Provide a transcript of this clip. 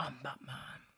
I'm Batman.